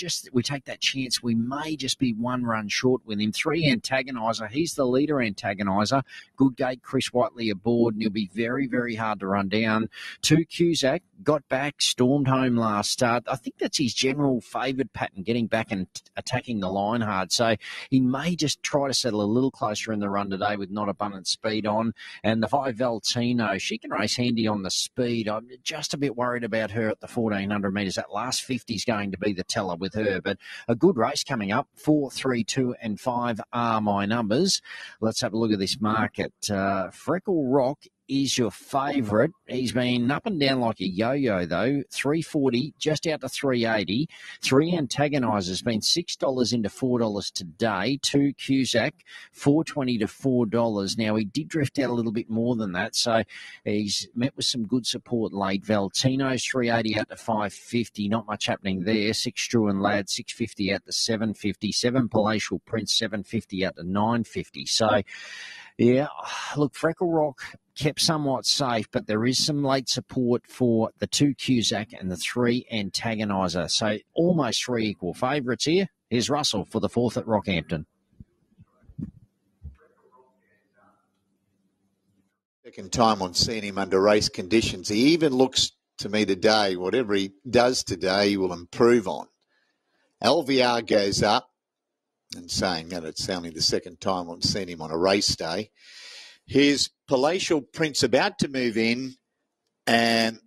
just we take that chance. We may just be one run short with him. Three antagoniser. He's the leader antagoniser. Good gate. Chris Whiteley aboard, and he'll be very very hard to run down. Two Cusack got back, stormed home last start. I think that's his general favoured pattern, getting back and attacking the line hard. So he may just try to settle a little closer in the run today with not abundant speed on. And the five Valtino, she can race handy on the speed. I'm just a bit worried about her at the 1400 metres. That last 50 is going to be the teller with her. But a good race coming up. Four, three, two, and five are my numbers. Let's have a look at this market. Uh, Freckle Rock is your favourite. He's been up and down like a yo-yo though. Three forty, just out to three eighty. Three antagonisers been six dollars into four dollars today. Two Cusack, four twenty to four dollars. Now he did drift out a little bit more than that, so he's met with some good support late. Valtino's three eighty out to five fifty. Not much happening there. Six Struan Lad six fifty out to seven fifty. Seven Palatial Prince seven fifty out to nine fifty. So. Yeah, look, Freckle Rock kept somewhat safe, but there is some late support for the two Cusack and the three Antagoniser. So almost three equal favourites here. Here's Russell for the fourth at Rockhampton. Second time on seeing him under race conditions. He even looks to me today, whatever he does today, he will improve on. LVR goes up and saying that it's only the second time I've seen him on a race day. His palatial prince about to move in, and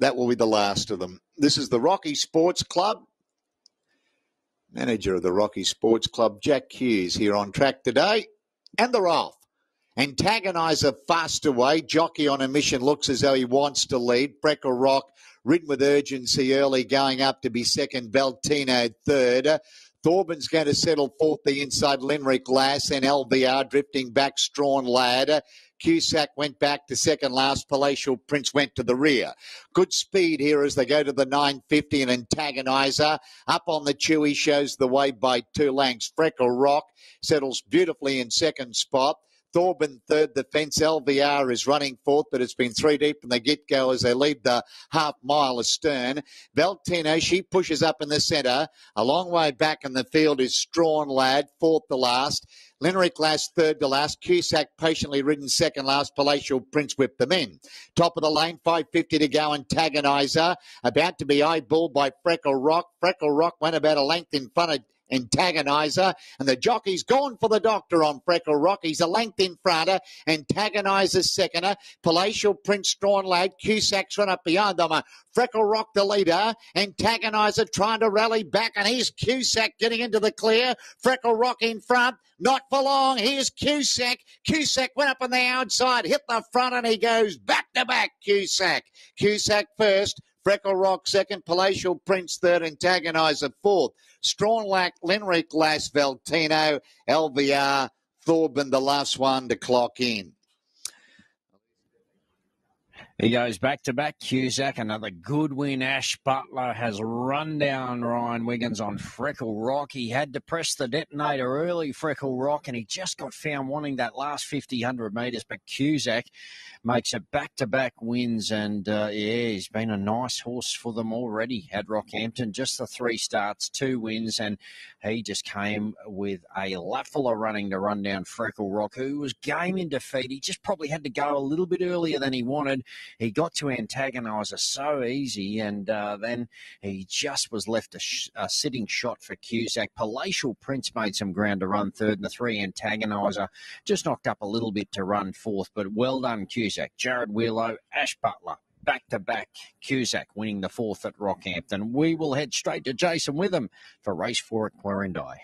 that will be the last of them. This is the Rocky Sports Club. Manager of the Rocky Sports Club, Jack Hughes, here on track today. And the Ralph. Antagoniser fast away. Jockey on a mission looks as though he wants to lead. Freckle Rock ridden with urgency early, going up to be second. Valtino third. Thorben's going to settle fourth the inside. Lenric Lass and LVR drifting back. Struan Lad. Cusack went back to second last. Palatial Prince went to the rear. Good speed here as they go to the 950 and antagoniser. Up on the Chewy shows the way by two lengths. Freckle Rock settles beautifully in second spot. Thorben third. defence. LVR is running fourth, but it's been three deep from the get go as they lead the half mile astern. Valtino, she pushes up in the centre. A long way back in the field is Struan Lad, fourth to last. Lenric Lass third to last. Cusack patiently ridden second last. Palatial Prince whipped them in. Top of the lane, 550 to go. Antagoniser about to be eyeballed by Freckle Rock. Freckle Rock went about a length in front of antagoniser. And the jockey's gone for the doctor on Freckle Rock. He's a length in front. of Antagoniser seconder. Palatial Prince Struan Lad. Cusack's run up behind them. Freckle Rock the leader. Antagoniser trying to rally back. And here's Cusack getting into the clear. Freckle Rock in front. Not for long. Here's Cusack. Cusack went up on the outside, hit the front, and he goes back to back. Cusack. Cusack first. Freckle Rock second, Palatial Prince third, Antagoniser fourth. Struan Lad, Lenric Lass, Valtino, LVR, Thorben, the last one to clock in. He goes back to back. Cusack, another good win. Ash Butler has run down Ryan Wiggins on Freckle Rock. He had to press the detonator early, Freckle Rock, and he just got found wanting that last 50, 100 metres. But Cusack makes it back to back wins. And uh, yeah, he's been a nice horse for them already at Rockhampton. Just the three starts, two wins, and he just came with a lap full of running to run down Freckle Rock, who was game in defeat. He just probably had to go a little bit earlier than he wanted. He got to antagoniser so easy, and uh, then he just was left a, sh- a, sitting shot for Cusack. Palatial Prince made some ground to run third, and the three antagoniser just knocked up a little bit to run fourth, but well done, Cusack. Cusack, Jared Wheelow, Ash Butler, back to back. Cusack winning the fourth at Rockhampton. We will head straight to Jason Witham for race four at Quirindi.